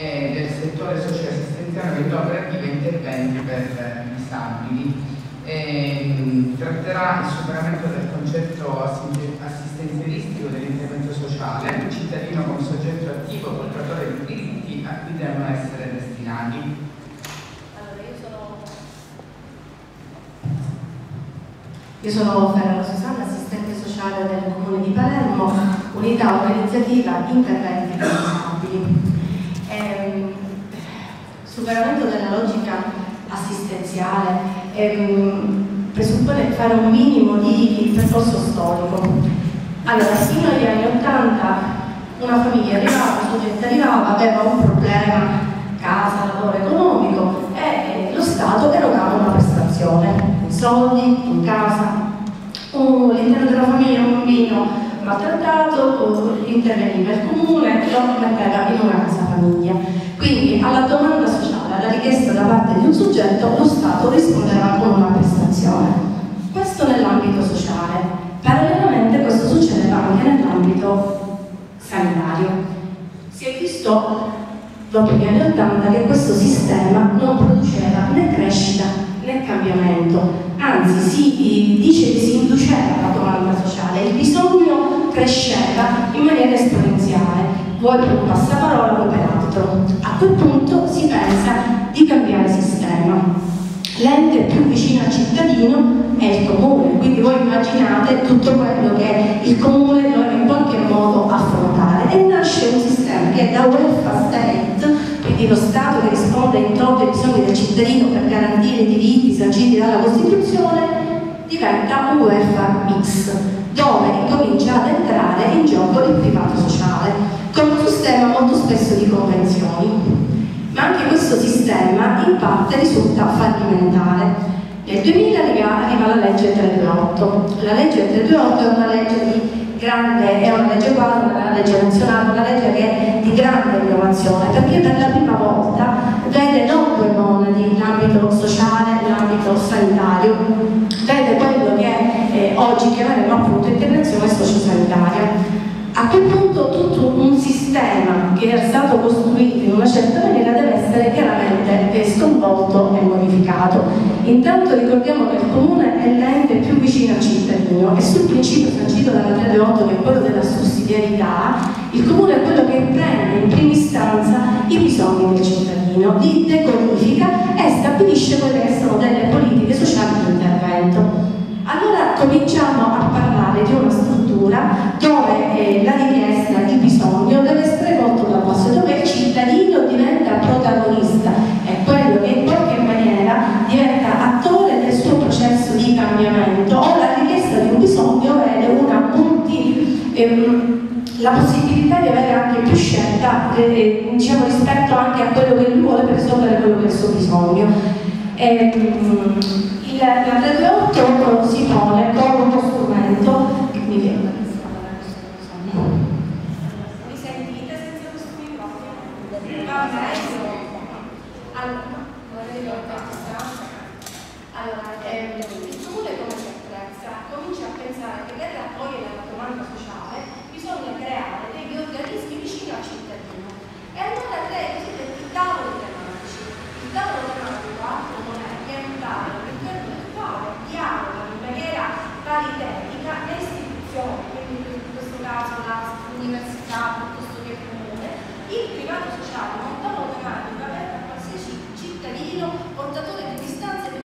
e del settore socioassistenziale delle operative interventi per disabili. E, tratterà il superamento del concetto assistenzialistico dell'intervento sociale, il cittadino come soggetto attivo, portatore di diritti a cui devono essere destinati. Io sono Ferrara Susanna, assistente sociale del Comune di Palermo, unità organizzativa interventi per disabili. Ehm, superamento della logica assistenziale ehm, presuppone fare un minimo di percorso storico. Allora, fino agli anni Ottanta una famiglia arrivava, un soggetto arrivava, aveva un problema, casa, lavoro economico e lo Stato erogava una prestazione soldi, in casa, all'interno della famiglia un bambino maltrattato, interveniva il comune, lo metteva in una casa famiglia. Quindi alla domanda sociale, alla richiesta da parte di un soggetto, lo Stato rispondeva con una prestazione. Questo nell'ambito sociale. Parallelamente questo succedeva anche nell'ambito sanitario. Si è visto dopo gli anni Ottanta che questo sistema non produceva né crescita né cambiamento, anzi si dice che si induceva la domanda sociale, il bisogno cresceva in maniera esponenziale, vuoi per un passaparola, vuoi per altro. A quel punto si pensa di cambiare sistema. L'ente più vicino al cittadino è il comune, quindi voi immaginate tutto quello che il comune deve in qualche modo affrontare e nasce un sistema che da welfare state quindi lo Stato che risponde ai bisogni del cittadino per garantire i diritti sanciti dalla Costituzione, diventa un welfare mix, dove incomincia ad entrare in gioco il privato sociale, con un sistema molto spesso di convenzioni. Ma anche questo sistema in parte risulta fallimentare. Nel 2000 arriva la legge 328. La legge 328 è una legge di grande, è una legge quadro, una legge nazionale, una legge che è di grande innovazione, perché per la prima volta vede non due monadi, l'ambito sociale, l'ambito sanitario, vede quello che eh, oggi chiameremo appunto integrazione sociosanitaria. A quel punto tutto che era stato costruito in una certa maniera deve essere chiaramente sconvolto e modificato. Intanto ricordiamo che il comune è l'ente più vicino al cittadino e sul principio sancito dalla 328 che è quello della sussidiarietà, il comune è quello che prende in prima istanza i bisogni del cittadino, li decodifica e stabilisce quelle che sono delle politiche sociali di intervento. Allora cominciamo a parlare di una struttura dove eh, la richiesta, il bisogno deve essere molto da basso, dove il cittadino diventa protagonista e quello che in qualche maniera diventa attore del suo processo di cambiamento o la richiesta di un bisogno vede una multi, ehm, la possibilità di avere anche più scelta eh, diciamo, rispetto anche a quello che lui vuole per risolvere quello che è il suo bisogno. E, ehm, il, la 328 si pone come uno strumento mi viene Allora, allora eh, il comune come si apprezza? Comincia a pensare che per raccogliere la domanda sociale bisogna creare degli organismi vicino al cittadino e allora crea i cosiddetti tavoli tematici. Il tavolo tematico altro non è che è un tavolo dialogano in maniera paritetica le istituzioni, quindi in questo caso l'università